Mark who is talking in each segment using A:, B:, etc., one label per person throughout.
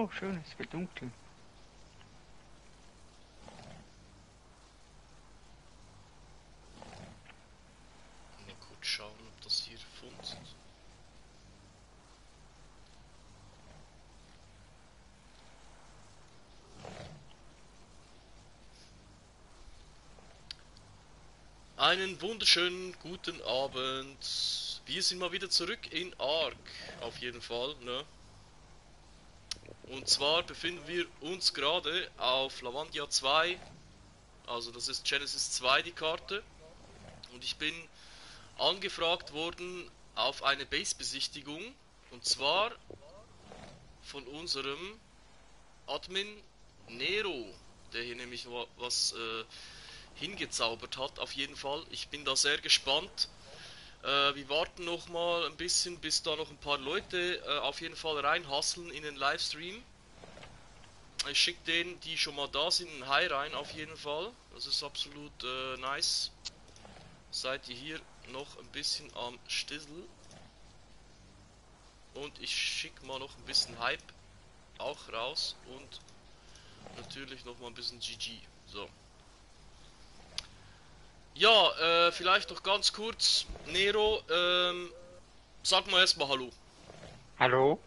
A: Oh, schön, es wird dunkel.
B: Mal kurz schauen, ob das hier funzt. Einen wunderschönen guten Abend. Wir sind mal wieder zurück in Ark, auf jeden Fall, ne? Und zwar befinden wir uns gerade auf Lavandia 2. Also das ist Genesis 2 die Karte. Und ich bin angefragt worden auf eine Base-Besichtigung. Und zwar von unserem Admin Nero, der hier nämlich wa- was äh, hingezaubert hat, auf jeden Fall. Ich bin da sehr gespannt. Äh, wir warten noch mal ein bisschen, bis da noch ein paar Leute äh, auf jeden Fall reinhasseln in den Livestream. Ich schicke denen, die schon mal da sind, ein Hi rein auf jeden Fall. Das ist absolut äh, nice. Seid ihr hier noch ein bisschen am Stissel. Und ich schicke mal noch ein bisschen Hype auch raus und natürlich noch mal ein bisschen GG. So. Ja, äh, vielleicht noch ganz kurz. Nero, ähm, sag mal erstmal Hallo.
A: Hallo?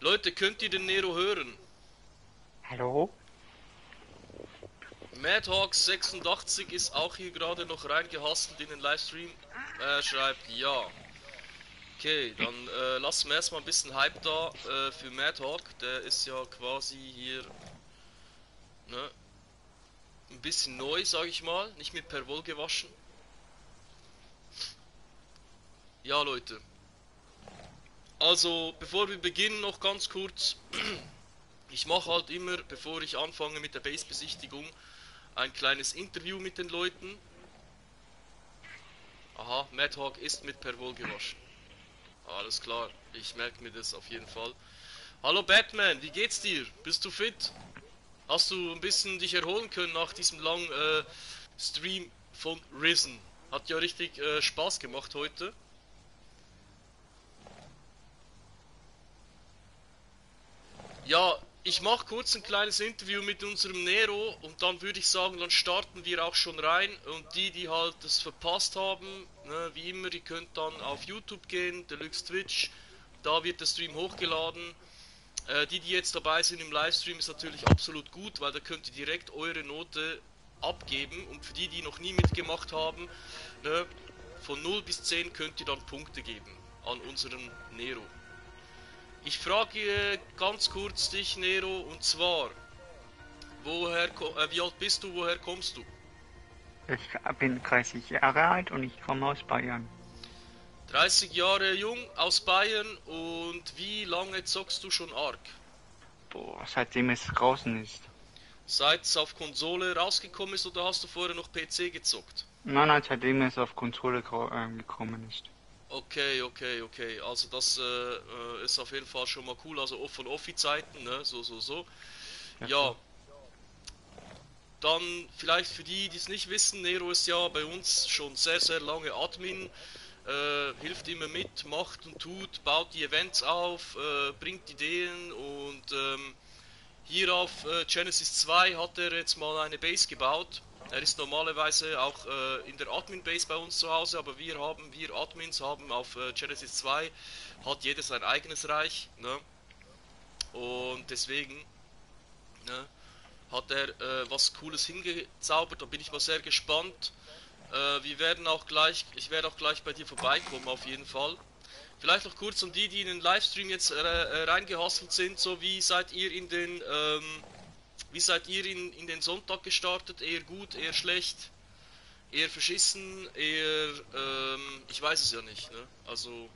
B: Leute, könnt ihr den Nero hören?
A: Hallo?
B: Madhawks86 ist auch hier gerade noch reingehastelt in den Livestream. Er schreibt ja. Okay, dann äh, lassen wir erstmal ein bisschen Hype da äh, für Madhawk. Der ist ja quasi hier ne, ein bisschen neu, sag ich mal. Nicht mit Pervol gewaschen. Ja, Leute. Also, bevor wir beginnen, noch ganz kurz. Ich mache halt immer, bevor ich anfange mit der Base-Besichtigung, ein kleines Interview mit den Leuten. Aha, Madhawk ist mit Pervol gewaschen. Alles klar, ich merke mir das auf jeden Fall. Hallo Batman, wie geht's dir? Bist du fit? Hast du ein bisschen dich erholen können nach diesem langen äh, Stream von Risen? Hat ja richtig äh, Spaß gemacht heute. Ja, ich mache kurz ein kleines Interview mit unserem Nero und dann würde ich sagen, dann starten wir auch schon rein. Und die, die halt das verpasst haben, ne, wie immer, ihr könnt dann auf YouTube gehen, Deluxe Twitch, da wird der Stream hochgeladen. Äh, die, die jetzt dabei sind im Livestream, ist natürlich absolut gut, weil da könnt ihr direkt eure Note abgeben. Und für die, die noch nie mitgemacht haben, ne, von 0 bis 10 könnt ihr dann Punkte geben an unseren Nero. Ich frage äh, ganz kurz dich, Nero, und zwar, woher, äh, wie alt bist du, woher kommst du?
A: Ich bin 30 Jahre alt und ich komme aus Bayern.
B: 30 Jahre jung, aus Bayern, und wie lange zockst du schon Ark?
A: Boah, seitdem es draußen ist.
B: Seit es auf Konsole rausgekommen ist, oder hast du vorher noch PC gezockt?
A: Nein, nein, seitdem es auf Konsole gro- äh, gekommen ist.
B: Okay, okay, okay. Also das äh, äh, ist auf jeden Fall schon mal cool. Also von Offi-Zeiten, ne? So, so, so. Ja. Dann vielleicht für die, die es nicht wissen, Nero ist ja bei uns schon sehr, sehr lange Admin. Äh, hilft immer mit, macht und tut, baut die Events auf, äh, bringt Ideen und ähm, hier auf äh, Genesis 2 hat er jetzt mal eine Base gebaut. Er ist normalerweise auch äh, in der Admin Base bei uns zu Hause, aber wir haben, wir Admins haben auf äh, Genesis 2 hat jeder sein eigenes Reich, ne? Und deswegen ne, hat er äh, was Cooles hingezaubert. Da bin ich mal sehr gespannt. Äh, wir werden auch gleich, ich werde auch gleich bei dir vorbeikommen auf jeden Fall. Vielleicht noch kurz um die, die in den Livestream jetzt äh, äh, reingehasselt sind, so wie seid ihr in den ähm, wie seid ihr in, in den Sonntag gestartet? Eher gut, eher schlecht, eher verschissen, eher ähm, ich weiß es ja nicht, ne? Also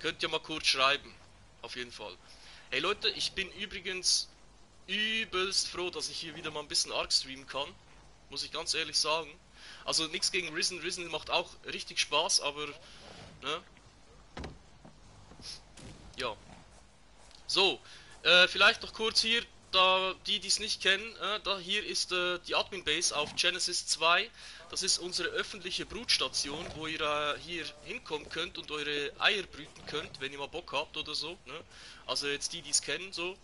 B: könnt ihr mal kurz schreiben, auf jeden Fall. Hey Leute, ich bin übrigens übelst froh, dass ich hier wieder mal ein bisschen Arc streamen kann, muss ich ganz ehrlich sagen. Also nichts gegen Risen, Risen macht auch richtig Spaß, aber ne? Ja. So, äh, vielleicht noch kurz hier da die, die es nicht kennen, äh, da hier ist äh, die Admin Base auf Genesis 2. Das ist unsere öffentliche Brutstation, wo ihr äh, hier hinkommen könnt und eure Eier brüten könnt, wenn ihr mal Bock habt oder so. Ne? Also jetzt die, die es kennen, so.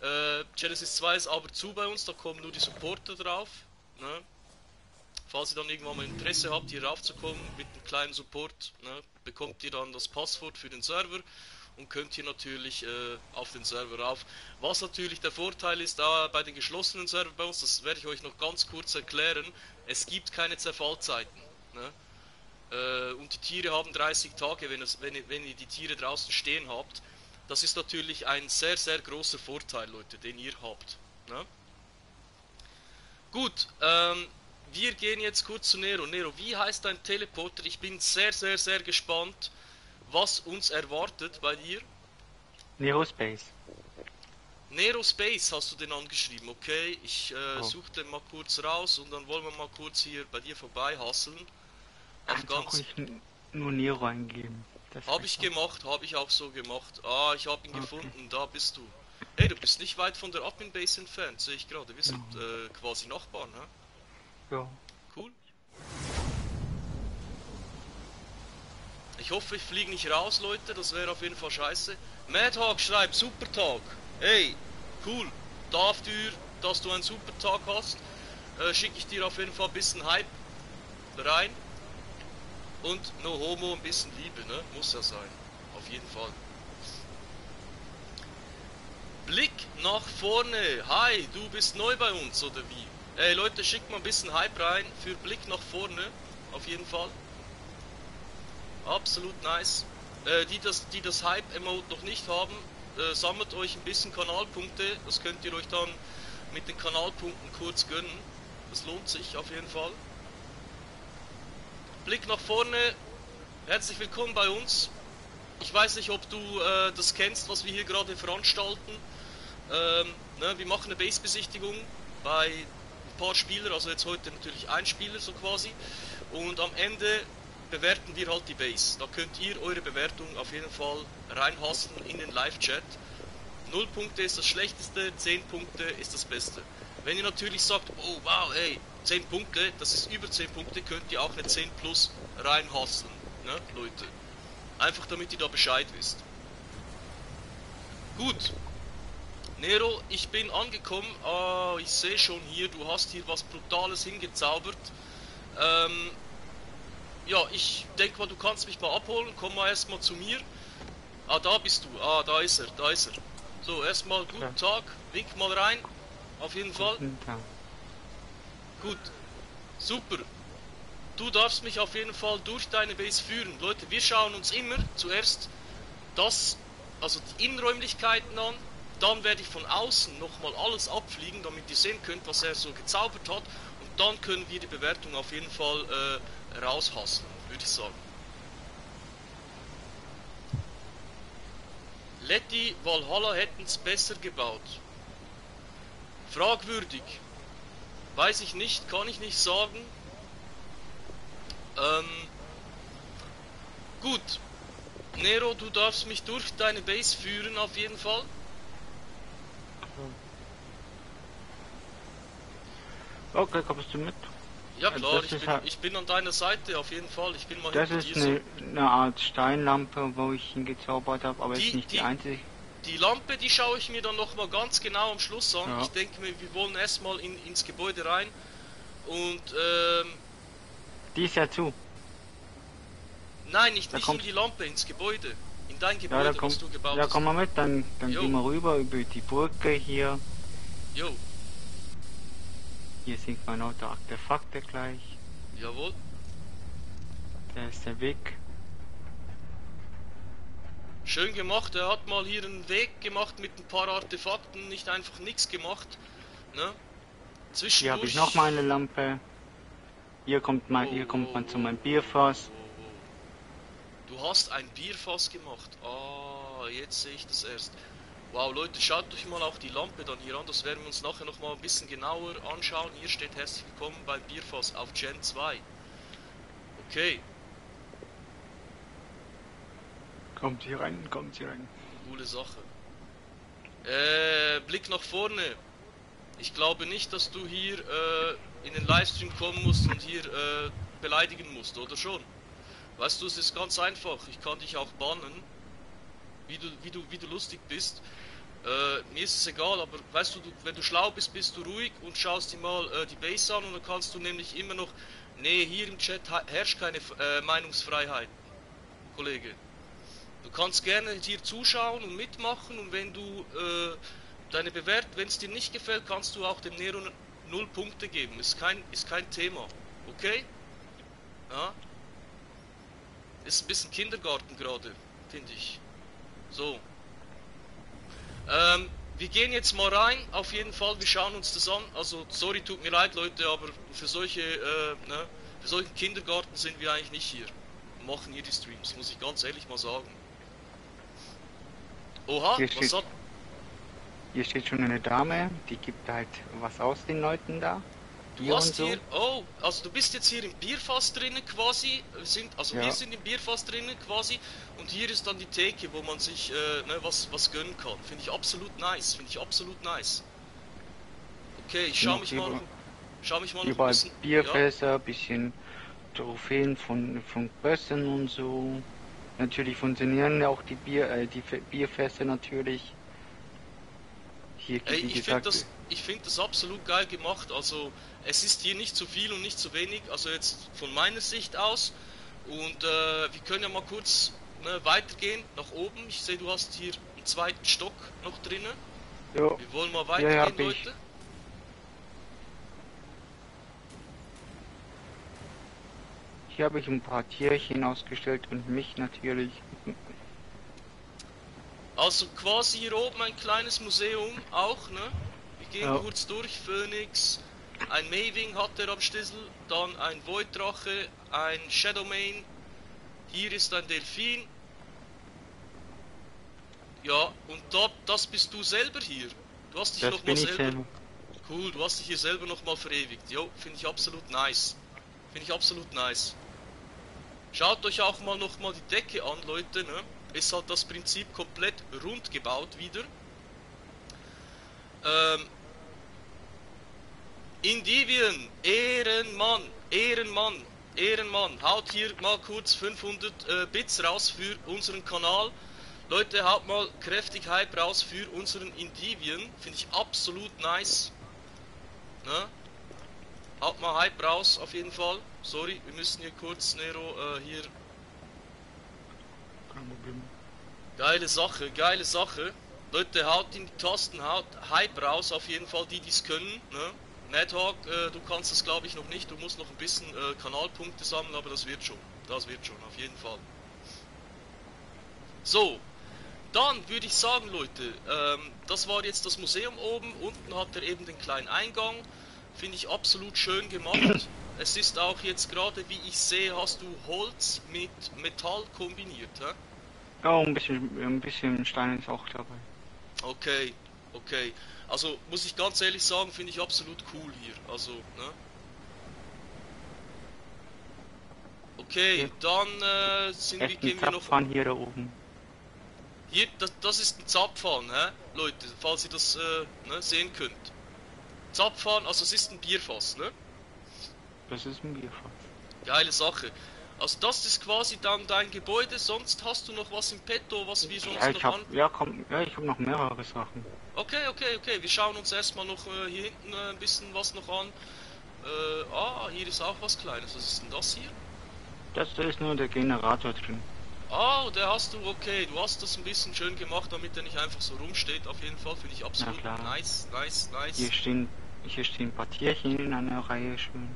B: Äh, Genesis 2 ist aber zu bei uns, da kommen nur die Supporter drauf. Ne? Falls ihr dann irgendwann mal Interesse habt, hier raufzukommen mit einem kleinen Support, ne, bekommt ihr dann das Passwort für den Server und könnt hier natürlich äh, auf den Server rauf. Was natürlich der Vorteil ist da bei den geschlossenen Server bei uns, das werde ich euch noch ganz kurz erklären, es gibt keine Zerfallzeiten. Ne? Äh, und die Tiere haben 30 Tage, wenn, es, wenn, wenn ihr die Tiere draußen stehen habt. Das ist natürlich ein sehr, sehr großer Vorteil, Leute, den ihr habt. Ne? Gut, ähm, wir gehen jetzt kurz zu Nero. Nero, wie heißt dein Teleporter? Ich bin sehr, sehr, sehr gespannt, was uns erwartet bei dir.
A: Nero Space.
B: Nero Space hast du den angeschrieben, okay? Ich äh,
A: Oh.
B: suche den mal kurz raus und dann wollen wir mal kurz hier bei dir vorbei hasseln. Auf
A: Kannst
B: ganz.
A: n- nur Nero eingeben.
B: Habe ich gemacht, habe ich auch so gemacht. Ah, ich habe ihn
A: Okay.
B: gefunden, da bist du. Hey, du bist nicht weit von der Admin Base entfernt, sehe ich gerade. Wir sind
A: Ja.
B: äh, quasi Nachbarn, ne?
A: Ja.
B: Cool. Ich hoffe, ich fliege nicht raus, Leute. Das wäre auf jeden Fall scheiße. Madhawk schreibt, super Tag. Hey, cool. Dafür, dass du einen super Tag hast, äh, schicke ich dir auf jeden Fall ein bisschen Hype rein. Und no homo, ein bisschen Liebe, ne? Muss ja sein. Auf jeden Fall. Blick nach vorne. Hi, du bist neu bei uns, oder wie? Ey Leute, schickt mal ein bisschen Hype rein für Blick nach vorne. Auf jeden Fall. Absolut nice. Äh, die das, die das Hype-Emote noch nicht haben, äh, sammelt euch ein bisschen Kanalpunkte. Das könnt ihr euch dann mit den Kanalpunkten kurz gönnen. Das lohnt sich auf jeden Fall. Blick nach vorne. Herzlich willkommen bei uns. Ich weiß nicht, ob du äh, das kennst, was wir hier gerade veranstalten. Ähm, ne, wir machen eine Base-Besichtigung bei paar Spielern, also jetzt heute natürlich ein Spieler so quasi. Und am Ende bewerten wir halt die Base. Da könnt ihr eure Bewertung auf jeden Fall reinhasseln in den Live-Chat. 0 Punkte ist das schlechteste, 10 Punkte ist das beste. Wenn ihr natürlich sagt, oh wow, ey, 10 Punkte, das ist über 10 Punkte, könnt ihr auch eine 10 plus reinhasseln, ne, Leute. Einfach damit ihr da Bescheid wisst. Gut. Nero, ich bin angekommen. Ah, ich sehe schon hier, du hast hier was Brutales hingezaubert. Ähm, ja, ich denke mal, du kannst mich mal abholen. Komm mal erstmal zu mir. Ah, da bist du. Ah, da ist er, da ist er. So, erstmal guten
A: Ja.
B: Tag. Wink mal rein. Auf jeden Fall.
A: Guten Tag.
B: Gut. Super. Du darfst mich auf jeden Fall durch deine Base führen. Leute, wir schauen uns immer zuerst das, also die Innenräumlichkeiten an. Dann werde ich von außen nochmal alles abfliegen, damit ihr sehen könnt, was er so gezaubert hat. Und dann können wir die Bewertung auf jeden Fall äh, raushasseln, würde ich sagen. Letty Valhalla hätten's besser gebaut. Fragwürdig. Weiß ich nicht, kann ich nicht sagen. Ähm, gut. Nero, du darfst mich durch deine Base führen, auf jeden Fall.
A: Okay, kommst du mit?
B: Ja
A: Ja,
B: klar, ich bin,
A: halt-
B: ich bin an deiner Seite, auf jeden Fall. Ich bin mal
A: Das ist eine, eine Art Steinlampe, wo ich hingezaubert habe, aber
B: Die-
A: ist nicht die,
B: die-
A: einzige.
B: Die Lampe, die schaue ich mir dann nochmal ganz genau am Schluss an.
A: Ja.
B: Ich denke mir, wir wollen erstmal in, ins Gebäude rein. Und, ähm,
A: Die ist ja zu.
B: nein, nicht,
A: Da
B: nicht
A: kommt-
B: in die Lampe, ins Gebäude. In dein
A: Ja,
B: Gebäude,
A: da
B: was
A: kommt,
B: du gebaut
A: ja,
B: hast.
A: komm mal mit, dann, dann
B: Jo.
A: gehen wir rüber über die Brücke hier.
B: Jo,
A: Hier sind meine lauter Artefakte gleich.
B: jawohl.
A: Da ist der Weg.
B: Schön gemacht, er hat mal hier einen Weg gemacht mit ein paar Artefakten, nicht einfach nichts gemacht. Ne? Zwischendurch.
A: Hier habe ich noch mal eine Lampe. Hier kommt man, hier kommt man zu meinem Bierfass.
B: Du hast ein Bierfass gemacht. Ah, jetzt sehe ich das erst. Wow, Leute, schaut euch mal auch die Lampe dann hier an. Das werden wir uns nachher noch mal ein bisschen genauer anschauen. Hier steht herzlich willkommen bei Bierfass auf Gen 2. Okay,
A: Kommt hier rein, kommt hier rein.
B: coole Sache. Äh, Blick nach vorne. Ich glaube nicht, dass du hier äh, in den Livestream kommen musst und hier äh, beleidigen musst, oder schon? Weißt du, es ist ganz einfach. Ich kann dich auch bannen, wie du, wie du, wie du lustig bist. Äh, mir ist es egal, aber weißt du, du, wenn du schlau bist, bist du ruhig und schaust dir mal äh, die Base an und dann kannst du nämlich immer noch. Nee, hier im Chat herrscht keine äh, Meinungsfreiheit, Kollege. Du kannst gerne hier zuschauen und mitmachen und wenn du äh, deine Bewertung, wenn es dir nicht gefällt, kannst du auch dem Nero null Punkte geben. Ist kein, ist kein Thema. Okay? Ja? Ist ein bisschen Kindergarten gerade, finde ich. So. Ähm, wir gehen jetzt mal rein, auf jeden Fall, wir schauen uns das an. Also, sorry, tut mir leid, Leute, aber für solche, äh, ne, für solchen Kindergarten sind wir eigentlich nicht hier. Wir machen hier die Streams, muss ich ganz ehrlich mal sagen. Oha,
A: Hier
B: was
A: steht-
B: hat...
A: Hier steht schon eine Dame, die gibt halt was aus den Leuten da.
B: Du hast hier, oh, also du bist jetzt hier im Bierfass drinnen quasi, wir sind, also
A: Ja.
B: wir sind im Bierfass drinnen quasi und hier ist dann die Theke, wo man sich äh, ne, was, was gönnen kann. Finde ich absolut nice, finde ich absolut nice. Okay, ich schau
A: Noch
B: mich mal, schau mich mal noch ein
A: Überall
B: bisschen,
A: Bierfässer, bisschen Trophäen von, von Bössen und so. Natürlich funktionieren ja auch die Bier, äh, die Bierfässer natürlich. Hier,
B: Ey, ich finde das, ich finde das absolut geil gemacht. Also es ist hier nicht zu viel und nicht zu wenig. Also jetzt von meiner Sicht aus. Und äh, wir können ja mal kurz ne, weitergehen nach oben. Ich sehe, du hast hier einen zweiten Stock noch drinnen.
A: jo,
B: Wir wollen mal weitergehen,
A: ja, hab ich.
B: Leute.
A: hier habe ich ein paar Tierchen ausgestellt und mich natürlich.
B: Also quasi hier oben ein kleines Museum auch, ne? Wir gehen
A: Ja.
B: kurz durch. Phoenix, ein Maving hat er am Schlüssel, dann ein Void-Drache, ein Shadowmane, hier ist ein Delfin. Ja, und da, das bist du selber hier. Du hast dich
A: Das
B: nochmal selber.
A: selber.
B: Cool, du hast dich hier selber nochmal verewigt. Jo, finde ich absolut nice. Finde ich absolut nice. Schaut euch auch mal nochmal die Decke an, Leute, ne? Ist halt das Prinzip komplett rund gebaut wieder. Ähm, Indivien, Ehrenmann, Ehrenmann, Ehrenmann, haut hier mal kurz 500 äh, Bits raus für unseren Kanal. Leute, haut mal kräftig Hype raus für unseren Indivien. Finde ich absolut nice. Ne? Haut mal Hype raus, auf jeden Fall. Sorry, wir müssen hier kurz, Nero, äh, hier. Geile Sache, geile Sache. Leute, haut in die Tasten, haut Hype raus, auf jeden Fall, die dies können. Ne? Nighthawk, äh, du kannst das glaube ich noch nicht. Du musst noch ein bisschen äh, Kanalpunkte sammeln, aber das wird schon. Das wird schon, auf jeden Fall. So, dann würde ich sagen, Leute, ähm, das war jetzt das Museum oben. Unten hat er eben den kleinen Eingang. Finde ich absolut schön gemacht. Es ist auch jetzt gerade, wie ich sehe, hast du Holz mit Metall kombiniert. Hä?
A: Ja, ein bisschen, ein bisschen Stein ist auch dabei.
B: Okay, okay. Also muss ich ganz ehrlich sagen, finde ich absolut cool hier. Also, ne? Okay, dann äh, sind wir, gehen wir noch.
A: Zapfhahn hier oben.
B: Hier, das, das ist ein Zapfhahn, hä? Leute, falls ihr das äh, ne, sehen könnt. Zapfhahn, also es ist ein Bierfass, ne?
A: Das ist ein Bierfass.
B: Geile Sache. Also das ist quasi dann dein Gebäude, sonst hast du noch was im Petto, was wir sonst
A: Ja, ich
B: noch
A: hab,
B: an...
A: ja, komm, ja, ich habe noch mehrere Sachen.
B: Okay, okay, okay, wir schauen uns erstmal noch äh, hier hinten äh, ein bisschen was noch an. Äh, ah, hier ist auch was Kleines. Was ist denn das hier?
A: Das da ist nur der Generator drin.
B: Ah, der hast du, okay, du hast das ein bisschen schön gemacht, damit er nicht einfach so rumsteht. Auf jeden Fall finde ich absolut
A: klar.
B: nice, nice, nice.
A: Hier stehen, hier stehen ein paar Tierchen in einer Reihe schön.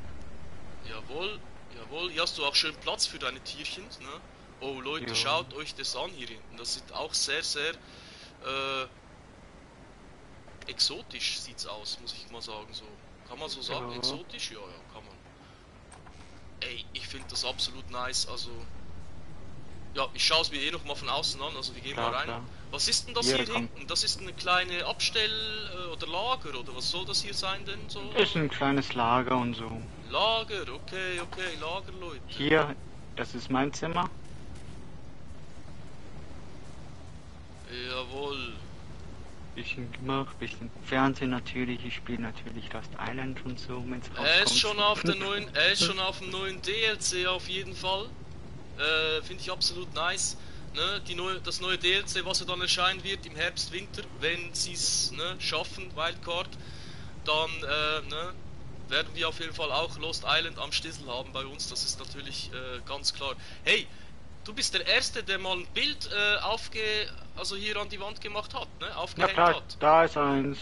B: Jawohl, jawohl. Hier hast du auch schön Platz für deine Tierchen, ne? Oh Leute,
A: Ja.
B: schaut euch das an hier hinten. Das sieht auch sehr, sehr äh, exotisch sieht's aus, muss ich mal sagen. So. Kann man so sagen?
A: Ja.
B: Exotisch? Ja, ja, kann man. Ey, ich finde das absolut nice. Also. Ja, ich schaue es mir eh noch mal von außen an, also wir gehen
A: Klar,
B: mal rein.
A: klar.
B: Was ist denn das hier
A: komm.
B: hinten? Das ist eine kleine Abstell- äh, oder Lager oder was soll das hier sein denn so?
A: Ist ein kleines Lager und so.
B: Lager, okay, okay, Lager, Leute.
A: Hier, das ist mein Zimmer.
B: Jawohl.
A: bisschen gemacht, bisschen Fernsehen natürlich. Ich spiele natürlich Lost Island und so, wenn's
B: Er ist schon auf der neuen, er ist schon auf dem neuen DLC auf jeden Fall. Äh, Finde ich absolut nice. Ne, die neue, das neue DLC, was ja dann erscheinen wird im Herbst, Winter, wenn sie es ne, schaffen, Wildcard, dann äh, ne, werden wir auf jeden Fall auch Lost Island am Stissel haben bei uns. Das ist natürlich äh, ganz klar. Hey, du bist der Erste, der mal ein Bild äh, aufge, also hier an die Wand gemacht hat, ne,
A: Ja
B: aufgehängt
A: klar,
B: hat.
A: da ist eins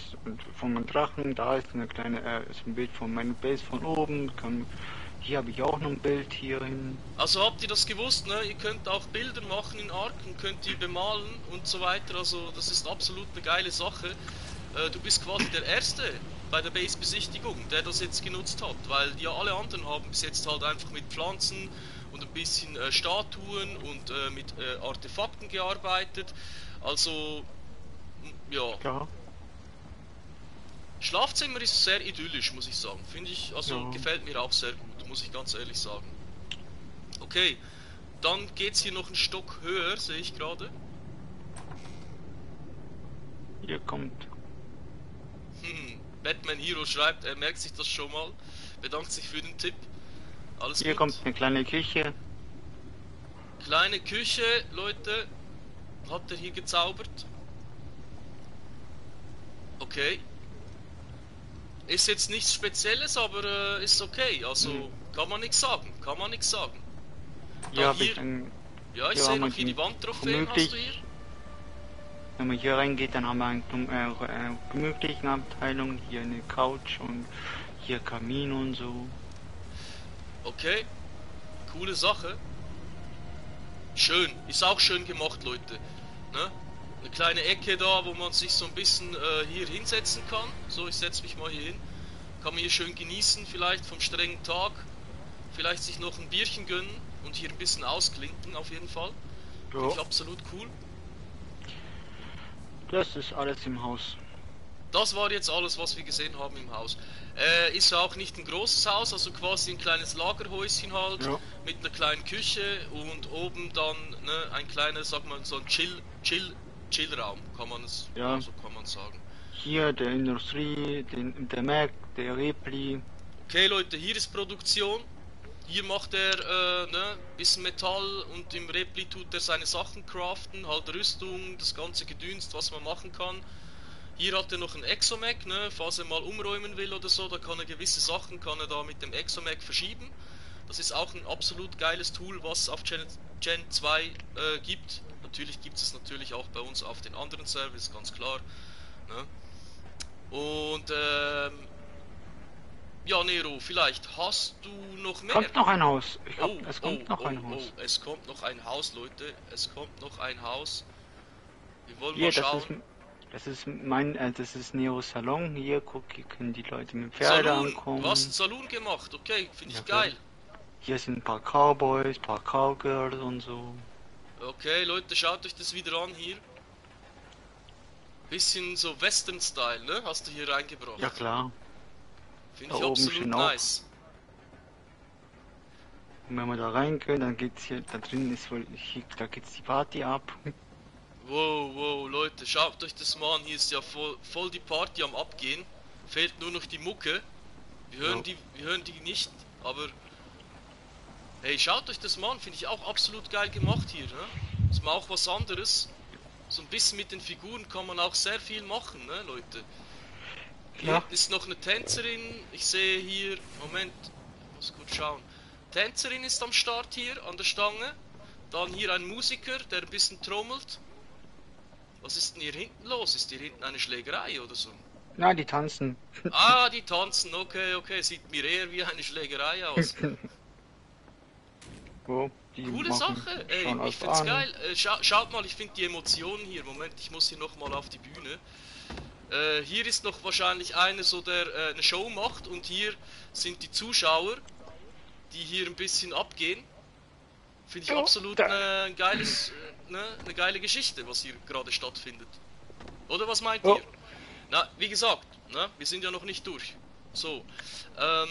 A: von meinem Drachen, da ist eine kleine, äh, ist ein Bild von meinem Base von oben. Kann, hier habe ich auch noch ein Bild hier hin.
B: Also habt ihr das gewusst, ne? Ihr könnt auch Bilder machen in Ark und könnt die bemalen und so weiter. Also das ist absolut eine geile Sache. Äh, du bist quasi der Erste bei der Base-Besichtigung, der das jetzt genutzt hat, weil ja alle anderen haben bis jetzt halt einfach mit Pflanzen und ein bisschen äh, Statuen und äh, mit äh, Artefakten gearbeitet. Also ja,
A: Ja,
B: Schlafzimmer ist sehr idyllisch, muss ich sagen. Finde ich, also
A: Ja.
B: gefällt mir auch sehr gut, muss ich ganz ehrlich sagen. Okay, dann geht's hier noch einen Stock höher, sehe ich gerade.
A: hier kommt.
B: Batman Hero schreibt, er merkt sich das schon mal. Bedankt sich für den Tipp. Alles
A: Hier
B: gut.
A: kommt eine kleine Küche.
B: Kleine Küche, Leute. Hat er hier gezaubert? Okay. Ist jetzt nichts Spezielles, aber äh, ist okay. Also
A: Mhm.
B: kann man nichts sagen. Kann man nichts sagen.
A: Ich
B: hier-
A: dann,
B: Ja, ich
A: Ja,
B: sehe noch hier die Wandtrophäen. Hast du hier?
A: Wenn man hier reingeht, dann haben wir eine äh, äh, gemütlichen Abteilung. Hier eine Couch und hier Kamin und so.
B: Okay. Coole Sache. Schön. Ist auch schön gemacht, Leute. Ne? Eine kleine Ecke da, wo man sich so ein bisschen äh, hier hinsetzen kann. So, ich setze mich mal hier hin. Kann man hier schön genießen, vielleicht vom strengen Tag. Vielleicht sich noch ein Bierchen gönnen und hier ein bisschen ausklinken, auf jeden Fall. Finde ich absolut cool.
A: Das ist alles im Haus.
B: Das war jetzt alles, was wir gesehen haben im Haus. Äh, ist ja auch nicht ein großes Haus, also quasi ein kleines Lagerhäuschen halt,
A: Ja.
B: mit einer kleinen Küche und oben dann ne, ein kleiner, sag mal, so ein Chill, Chill, Chillraum, kann man es,
A: Ja.
B: so kann man sagen.
A: Hier der Industrie, den, der Mac, der Repli.
B: Okay Leute, hier ist Produktion. Hier macht er äh, ne, bisschen Metall und im Repli tut er seine Sachen craften, halt Rüstung, das ganze Gedünst, was man machen kann. Hier hat er noch ein Exomech, ne, falls er mal umräumen will oder so, da kann er gewisse Sachen kann er da mit dem Exomech verschieben. Das ist auch ein absolut geiles Tool, was es auf Gen, Gen 2 äh, gibt. Natürlich gibt es natürlich auch bei uns auf den anderen Servers, ganz klar. Ne? Und ähm, ja, Nero, vielleicht hast du noch mehr.
A: Kommt noch ein Haus. Ich glaub,
B: Oh,
A: es kommt
B: oh,
A: noch
B: oh,
A: ein Haus.
B: Oh, es kommt noch ein Haus, Leute. Es kommt noch ein Haus. Wir wollen
A: Hier,
B: mal
A: das
B: schauen.
A: ist, das ist mein, äh, das ist Neo Salon. Hier, guck, hier können die Leute mit Pferde
B: Saloon.
A: ankommen.
B: Du hast einen Saloon gemacht, okay, finde ich
A: Ja, klar.
B: geil.
A: Hier sind ein paar Cowboys, ein paar Cowgirls und so.
B: Okay, Leute, schaut euch das wieder an hier. Bisschen so Western-Style, ne? Hast du hier reingebracht.
A: Ja klar.
B: Finde
A: da
B: ich
A: oben
B: absolut
A: auch-
B: nice.
A: Und wenn wir da reingehen, dann geht's hier, da drin ist wohl, hier, da geht's die Party ab.
B: Wow, wow, Leute, schaut euch das mal an. Hier ist ja voll, voll die Party am Abgehen. Fehlt nur noch die Mucke. Wir hören,
A: Ja.
B: die, wir hören die nicht, aber. Hey, schaut euch das mal an. Finde ich auch absolut geil gemacht hier. Ne? Ist mal auch was anderes. So ein bisschen mit den Figuren kann man auch sehr viel machen, ne, Leute. Hier
A: Ja.
B: ist noch eine Tänzerin. Ich sehe hier. Moment, ich muss gut schauen. Tänzerin ist am Start hier an der Stange. Dann hier ein Musiker, der ein bisschen trommelt. Was ist denn hier hinten los? Ist hier hinten eine Schlägerei oder so?
A: Na, die tanzen.
B: Ah, die tanzen, okay, okay. Sieht mir eher wie eine Schlägerei aus.
A: Wo? Die
B: Coole Sache, ey, ich find's
A: an.
B: geil. Äh, scha schaut mal, ich finde die Emotionen hier. Moment, ich muss hier nochmal auf die Bühne. Äh, hier ist noch wahrscheinlich einer so, der äh, eine Show macht und hier sind die Zuschauer, die hier ein bisschen abgehen. Finde ich absolut äh, ein geiles, äh, ne, eine geile Geschichte, was hier gerade stattfindet. Oder was meint
A: Oh.
B: ihr? Na, wie gesagt, ne, wir sind ja noch nicht durch. So, ähm,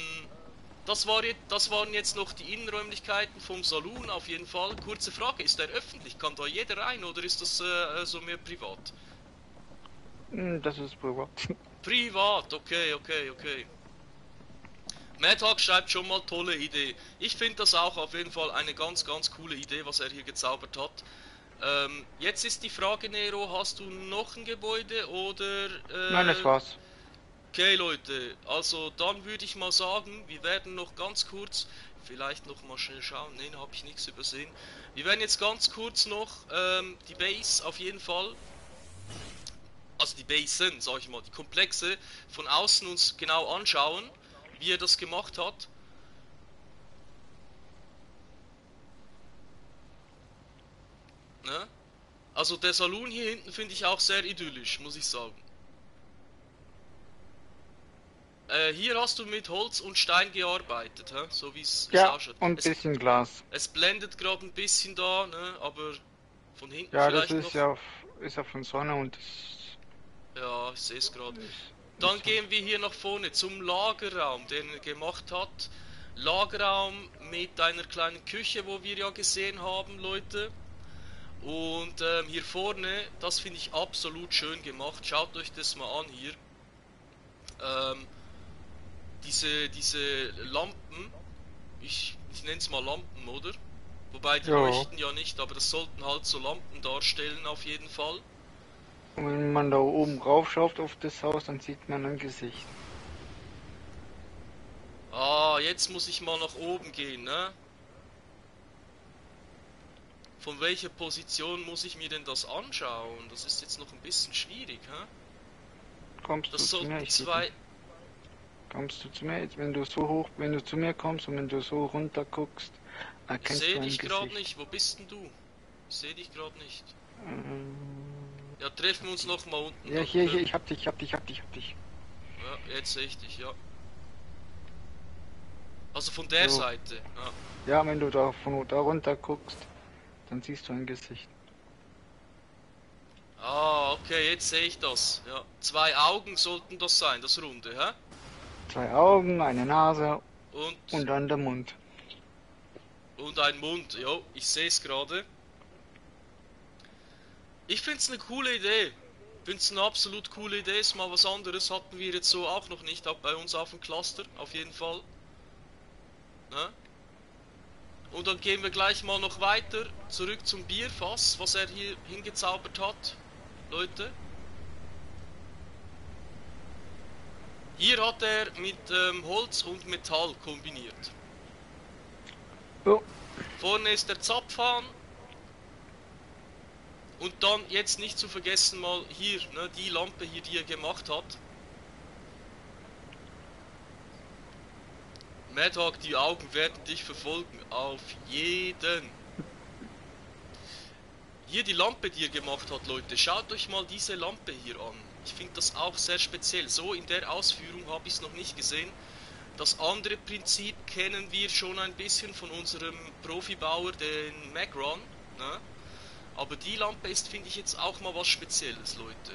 B: das, war jetzt, das waren jetzt noch die Innenräumlichkeiten vom Saloon auf jeden Fall. Kurze Frage, ist der öffentlich? Kann da jeder rein oder ist das äh, so mehr privat?
A: Hm, Das ist privat.
B: Privat, okay, okay, okay. Madhawk schreibt schon mal tolle Idee. Ich finde das auch auf jeden Fall eine ganz, ganz coole Idee, was er hier gezaubert hat. Ähm, jetzt ist die Frage, Nero, hast du noch ein Gebäude oder... Äh,
A: Nein, das war's.
B: Okay, Leute, also dann würde ich mal sagen, wir werden noch ganz kurz, vielleicht noch mal schnell schauen, nein, habe ich nichts übersehen. Wir werden jetzt ganz kurz noch ähm, die Base auf jeden Fall, also die Basen, sag ich mal, die Komplexe von außen uns genau anschauen, wie er das gemacht hat. Ne? Also der Saloon hier hinten finde ich auch sehr idyllisch, muss ich sagen. Äh, hier hast du mit Holz und Stein gearbeitet, hä? so wie es
A: Ja,
B: ausschaut.
A: und ein
B: es,
A: bisschen Glas.
B: es blendet gerade ein bisschen da, ne? aber von hinten
A: Ja, das
B: vielleicht
A: ist
B: noch.
A: ja, ist ja von Sonne und das
B: Ja, ich sehe es gerade. Dann gehen wir hier nach vorne zum Lagerraum, den er gemacht hat. Lagerraum mit einer kleinen Küche, wo wir ja gesehen haben, Leute. Und ähm, hier vorne, das finde ich absolut schön gemacht. Schaut euch das mal an hier. Ähm, diese, diese Lampen, ich, ich nenne es mal Lampen, oder? Wobei die
A: Ja.
B: leuchten ja nicht, aber das sollten halt so Lampen darstellen auf jeden Fall.
A: Und wenn man da oben rauf schaut auf das Haus, dann sieht man ein Gesicht.
B: Ah, jetzt muss ich mal nach oben gehen, ne? Von welcher Position muss ich mir denn das anschauen? Das ist jetzt noch ein bisschen schwierig, hä?
A: Kommst
B: Das
A: du zu mir? Ich
B: zwei.
A: Kommst du zu mir? Jetzt, wenn du so hoch, wenn du zu mir kommst und wenn du so runter guckst,
B: Ich
A: erkennst
B: sehe
A: du ein
B: dich gerade nicht. Wo bist denn du? Ich sehe dich gerade nicht.
A: Ähm,
B: Ja, treffen wir uns noch mal unten.
A: Ja, hier, hier, ich hab dich, ich hab dich, ich hab dich, ich hab dich.
B: Ja, jetzt sehe ich dich, ja. Also von der
A: So.
B: Seite. Ja.
A: Ja, wenn du da von da runter guckst, dann siehst du ein Gesicht.
B: Ah, okay, jetzt sehe ich das. Ja. Zwei Augen sollten das sein, das Runde, hä?
A: Zwei Augen, eine Nase
B: Und,
A: und dann der Mund.
B: und ein Mund. Jo, ich sehe es gerade. Ich finde es eine coole Idee. Ich finde es eine absolut coole Idee. Ist mal was anderes. Hatten wir jetzt so auch noch nicht auch bei uns auf dem Cluster. Auf jeden Fall. Ne? Und dann gehen wir gleich mal noch weiter. Zurück zum Bierfass, was er hier hingezaubert hat. Leute. Hier hat er mit ähm, Holz und Metall kombiniert.
A: So,
B: Vorne ist der Zapfhahn. Und dann jetzt nicht zu vergessen mal hier, ne, die Lampe hier, die er gemacht hat. Madhawk, die Augen werden dich verfolgen. Auf jeden. Hier die Lampe, die er gemacht hat, Leute. Schaut euch mal diese Lampe hier an. Ich finde das auch sehr speziell. So in der Ausführung habe ich es noch nicht gesehen. Das andere Prinzip kennen wir schon ein bisschen von unserem Profibauer, den Macron. Ne? Aber die Lampe ist, finde ich, jetzt auch mal was Spezielles, Leute.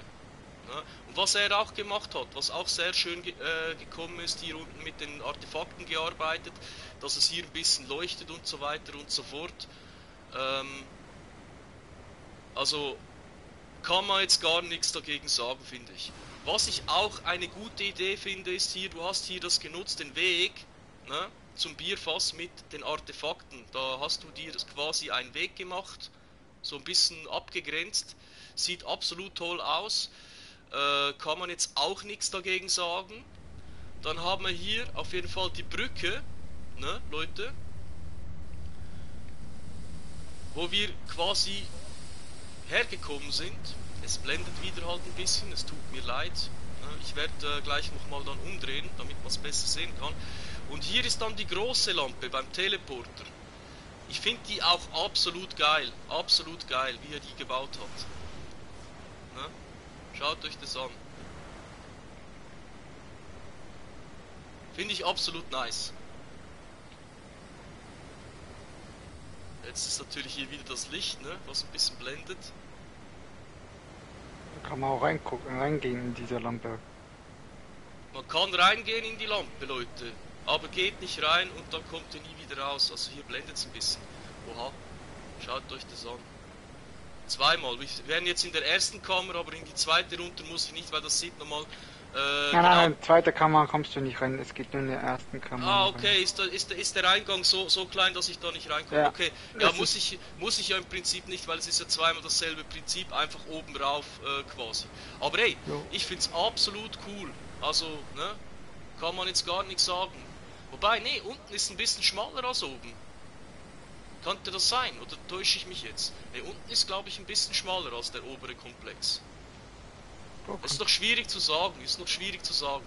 B: Ne? Und was er auch gemacht hat, was auch sehr schön ge äh, gekommen ist, hier unten mit den Artefakten gearbeitet, dass es hier ein bisschen leuchtet und so weiter und so fort. Ähm, also kann man jetzt gar nichts dagegen sagen, finde ich. Was ich auch eine gute Idee finde, ist hier, du hast hier das genutzt, den Weg ne, zum Bierfass mit den Artefakten. Da hast du dir quasi einen Weg gemacht, so ein bisschen abgegrenzt. Sieht absolut toll aus. Äh, kann man jetzt auch nichts dagegen sagen. Dann haben wir hier auf jeden Fall die Brücke, ne, Leute. Wo wir quasi hergekommen sind. Es blendet wieder halt ein bisschen, es tut mir leid. Ne, Ich werde äh, gleich nochmal dann umdrehen, damit man es besser sehen kann. Und hier ist dann die große Lampe beim Teleporter. Ich finde die auch absolut geil, absolut geil, wie er die gebaut hat. Ne? Schaut euch das an. Finde ich absolut nice. Jetzt ist natürlich hier wieder das Licht, ne, was ein bisschen blendet.
A: da kann man auch reingucken, reingehen in diese Lampe.
B: Man kann reingehen in die Lampe, Leute. Aber geht nicht rein und dann kommt ihr nie wieder raus. Also hier blendet es ein bisschen. Oha. Schaut euch das an. Zweimal. Wir wären jetzt in der ersten Kammer, aber in die zweite runter muss ich nicht, weil das sieht nochmal.
A: Äh, nein, genau. nein, in zweite Kammer kommst du nicht rein, es geht nur in der ersten Kammer.
B: Ah, okay, ist, da, ist, ist der Eingang so, so klein, dass ich da nicht reinkomme? Ja. Okay, ja, muss ich, muss ich ja im Prinzip nicht, weil es ist ja zweimal dasselbe Prinzip, einfach oben rauf äh, quasi. Aber hey, jo. ich find's absolut cool. Also, ne, kann man jetzt gar nichts sagen. Wobei, nee, unten ist ein bisschen schmaler als oben. Könnte das sein? Oder täusche ich mich jetzt? Ne, unten ist glaube ich ein bisschen schmaler als der obere Komplex. Okay. Ist noch schwierig zu sagen, ist noch schwierig zu sagen.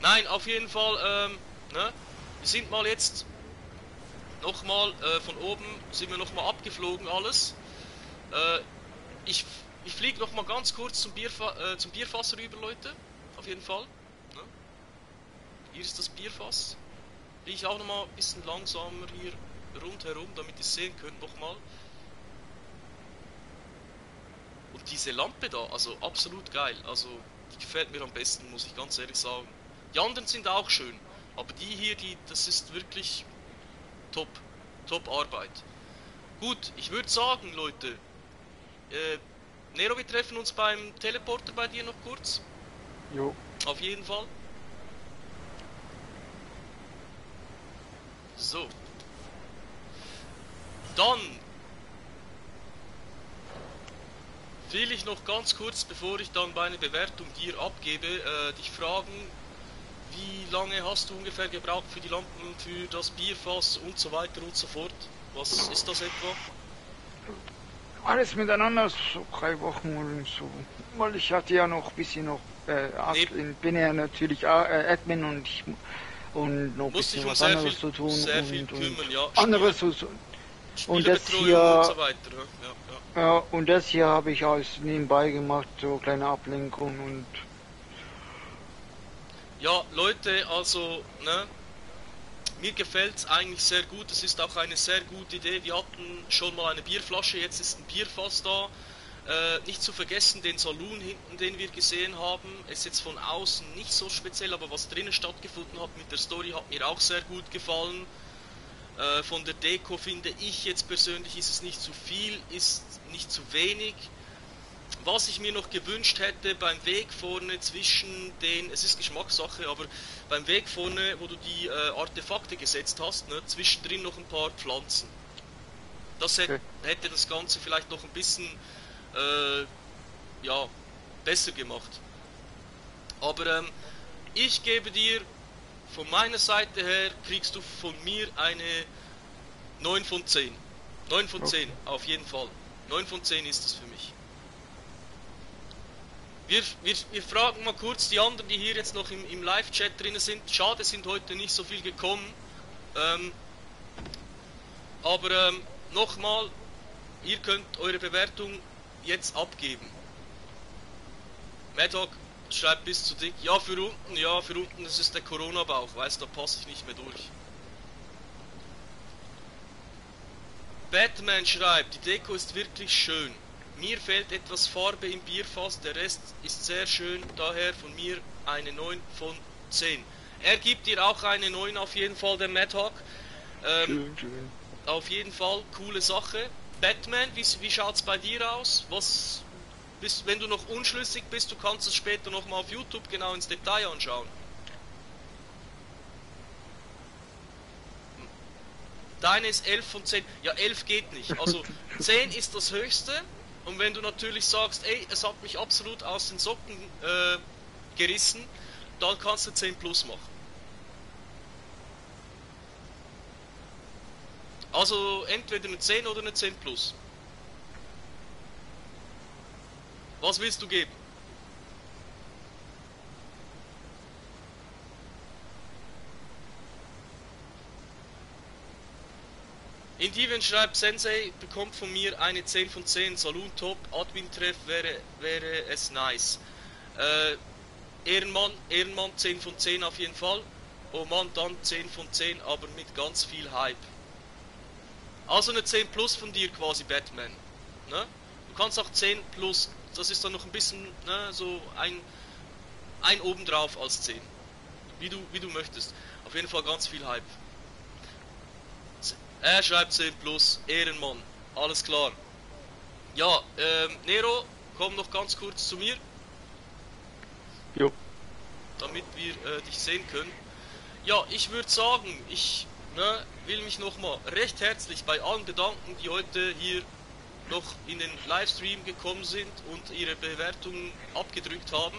B: Nein, auf jeden Fall, ähm, ne? Wir sind mal jetzt nochmal äh, von oben, sind wir nochmal abgeflogen alles. Äh, ich ich fliege nochmal ganz kurz zum, Bierfa äh, zum Bierfass rüber, Leute. Auf jeden Fall. Hier ist das Bierfass. Ich auch nochmal ein bisschen langsamer hier rundherum, damit ihr sehen könnt nochmal. Und diese Lampe da, also absolut geil. Also die gefällt mir am besten, muss ich ganz ehrlich sagen. Die anderen sind auch schön, aber die hier, die, das ist wirklich top. Top Arbeit. Gut, ich würde sagen, Leute, äh, Nero, wir treffen uns beim Teleporter bei dir noch kurz.
A: Jo.
B: Auf jeden Fall. So. Dann will ich noch ganz kurz, bevor ich dann meine Bewertung dir abgebe, äh, dich fragen, wie lange hast du ungefähr gebraucht für die Lampen, für das Bierfass und so weiter und so fort? Was ist das etwa?
A: Alles miteinander so drei Wochen und so. Weil ich hatte ja noch ein bisschen noch, äh, nee. bin ja natürlich äh, Admin und ich und noch ein bisschen was anderes viel, zu tun und, und ja. anderes so, so, und das hier, und so weiter. Ja, ja. ja, und das hier habe ich alles nebenbei gemacht, so kleine Ablenkung und.
B: Ja, Leute, also, ne, mir gefällt es eigentlich sehr gut. Es ist auch eine sehr gute Idee. Wir hatten schon mal eine Bierflasche, jetzt ist ein Bierfass da. Äh, nicht zu vergessen den Saloon hinten, den wir gesehen haben. Ist jetzt von außen nicht so speziell, aber was drinnen stattgefunden hat mit der Story hat mir auch sehr gut gefallen. Äh, von der Deko finde ich jetzt persönlich ist es nicht zu viel, ist nicht zu wenig. Was ich mir noch gewünscht hätte beim Weg vorne zwischen den, es ist Geschmackssache, aber beim Weg vorne, wo du die äh, Artefakte gesetzt hast, ne, zwischendrin noch ein paar Pflanzen. Das hätte, hätte das Ganze vielleicht noch ein bisschen äh, ja, besser gemacht. Aber ähm, ich gebe dir von meiner Seite her kriegst du von mir eine 9 von 10. 9 von 10, okay. auf jeden Fall. 9 von 10 ist es für mich. Wir, wir, wir fragen mal kurz die anderen, die hier jetzt noch im, im Live-Chat drin sind. Schade, sind heute nicht so viel gekommen. Ähm, aber ähm, nochmal, ihr könnt eure Bewertung jetzt abgeben. Maddock, schreibt bis zu dick. Ja, für unten, ja, für unten, das ist der Corona-Bauch, weißt da passe ich nicht mehr durch. Batman schreibt, die Deko ist wirklich schön. Mir fehlt etwas Farbe im Bierfass, der Rest ist sehr schön, daher von mir eine 9 von 10. Er gibt dir auch eine 9 auf jeden Fall, der Madhawk. Ähm, schön, schön. Auf jeden Fall, coole Sache. Batman, wie, wie schaut's bei dir aus? Was bist, wenn du noch unschlüssig bist, du kannst es später nochmal auf YouTube genau ins Detail anschauen. Deine ist 11 von 10. Ja, 11 geht nicht. Also 10 ist das höchste. Und wenn du natürlich sagst, ey, es hat mich absolut aus den Socken äh, gerissen, dann kannst du 10 plus machen. Also entweder eine 10 oder eine 10 plus. Was willst du geben? Indiven schreibt, Sensei bekommt von mir eine 10 von 10, Saloon Top, Admin-Treff wäre, wäre es nice. Äh, Ehrenmann, Ehrenmann 10 von 10 auf jeden Fall. Oh Mann, dann 10 von 10, aber mit ganz viel Hype. Also eine 10 plus von dir quasi, Batman. Ne? Du kannst auch 10 plus das ist dann noch ein bisschen ne, so ein, ein obendrauf als 10. Wie du, wie du möchtest. Auf jeden Fall ganz viel Hype. Er schreibt 10 plus, Ehrenmann. Alles klar. Ja, ähm, Nero, komm noch ganz kurz zu mir.
A: Jo.
B: Damit wir äh, dich sehen können. Ja, ich würde sagen, ich ne, will mich nochmal recht herzlich bei allen bedanken, die heute hier noch in den Livestream gekommen sind und ihre Bewertungen abgedrückt haben.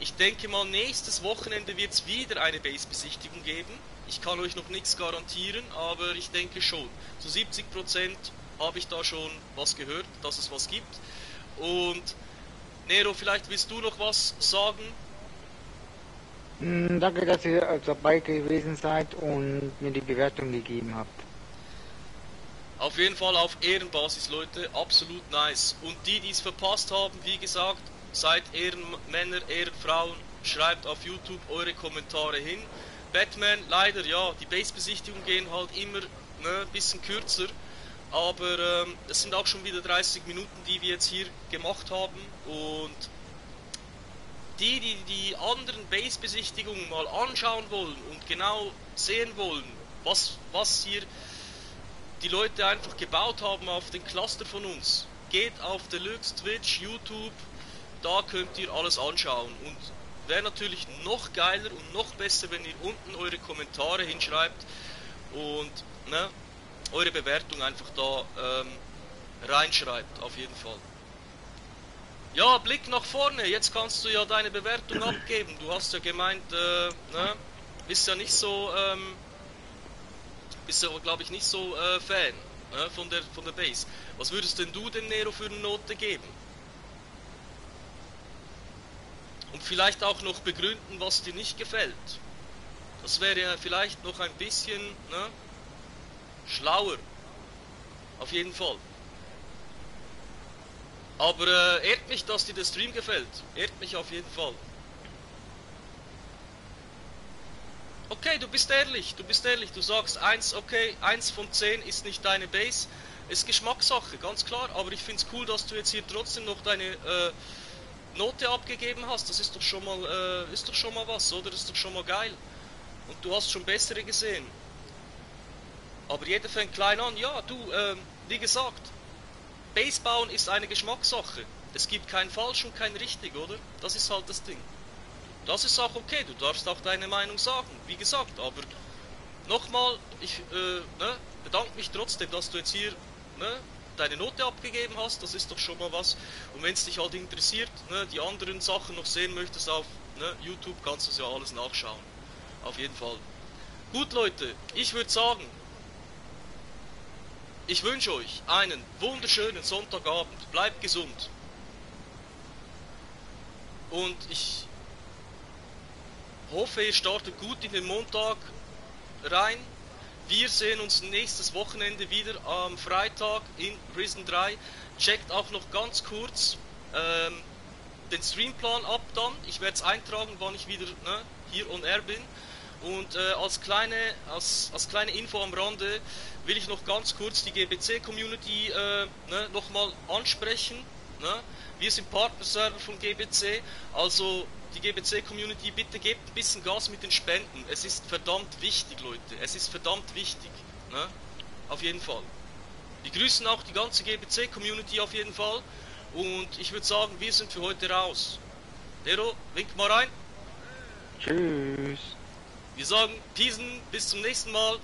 B: Ich denke mal, nächstes Wochenende wird es wieder eine Base-Besichtigung geben. Ich kann euch noch nichts garantieren, aber ich denke schon. Zu 70% habe ich da schon was gehört, dass es was gibt. Und Nero, vielleicht willst du noch was sagen
A: danke, dass ihr dabei gewesen seid und mir die Bewertung gegeben habt.
B: Auf jeden Fall auf Ehrenbasis, Leute. Absolut nice. Und die, die es verpasst haben, wie gesagt, seid Ehrenmänner, Ehrenfrauen. Schreibt auf YouTube eure Kommentare hin. Batman, leider, ja, die Base-Besichtigungen gehen halt immer ne, ein bisschen kürzer. Aber ähm, es sind auch schon wieder 30 Minuten, die wir jetzt hier gemacht haben. Und die, die die anderen Base-Besichtigungen mal anschauen wollen und genau sehen wollen, was, was hier die Leute einfach gebaut haben auf den Cluster von uns, geht auf Deluxe, Twitch, YouTube, da könnt ihr alles anschauen. Und wäre natürlich noch geiler und noch besser, wenn ihr unten eure Kommentare hinschreibt und ne, eure Bewertung einfach da ähm, reinschreibt, auf jeden Fall. Ja, Blick nach vorne. Jetzt kannst du ja deine Bewertung abgeben. Du hast ja gemeint, äh, ne? Bist ja nicht so, ähm, bist ja, glaube ich, nicht so äh, Fan ne? von der von der Base. Was würdest denn du dem Nero für eine Note geben? Und vielleicht auch noch begründen, was dir nicht gefällt. Das wäre ja vielleicht noch ein bisschen ne? schlauer. Auf jeden Fall. Aber äh, ehrt mich, dass dir der Stream gefällt. Ehrt mich auf jeden Fall. Okay, du bist ehrlich, du bist ehrlich. Du sagst eins, okay, eins von zehn ist nicht deine Base. Ist Geschmackssache, ganz klar. Aber ich finde es cool, dass du jetzt hier trotzdem noch deine äh, Note abgegeben hast. Das ist doch schon mal, äh, ist doch schon mal was, oder? Das ist doch schon mal geil. Und du hast schon bessere gesehen. Aber jeder fängt klein an. Ja, du, äh, wie gesagt, Base bauen ist eine Geschmackssache. Es gibt kein falsch und kein richtig, oder? Das ist halt das Ding. Das ist auch okay, du darfst auch deine Meinung sagen, wie gesagt, aber nochmal, ich äh, ne, bedanke mich trotzdem, dass du jetzt hier ne, deine Note abgegeben hast, das ist doch schon mal was. Und wenn es dich halt interessiert, ne, die anderen Sachen noch sehen möchtest auf ne, YouTube, kannst du es ja alles nachschauen. Auf jeden Fall. Gut Leute, ich würde sagen, ich wünsche euch einen wunderschönen Sonntagabend. Bleibt gesund. Und ich hoffe, ihr startet gut in den Montag rein. Wir sehen uns nächstes Wochenende wieder am Freitag in Prison 3. Checkt auch noch ganz kurz ähm, den Streamplan ab dann. Ich werde es eintragen, wann ich wieder ne, hier on air bin. Und äh, als, kleine, als, als kleine Info am Rande will ich noch ganz kurz die GBC-Community äh, ne, nochmal ansprechen. Ne? Wir sind Partnerserver von GBC, also die GBC-Community, bitte gebt ein bisschen Gas mit den Spenden. Es ist verdammt wichtig, Leute. Es ist verdammt wichtig. Ne? Auf jeden Fall. Wir grüßen auch die ganze GBC-Community auf jeden Fall. Und ich würde sagen, wir sind für heute raus. Dero, wink mal rein.
A: Tschüss.
B: Wir sagen Peace, bis zum nächsten Mal.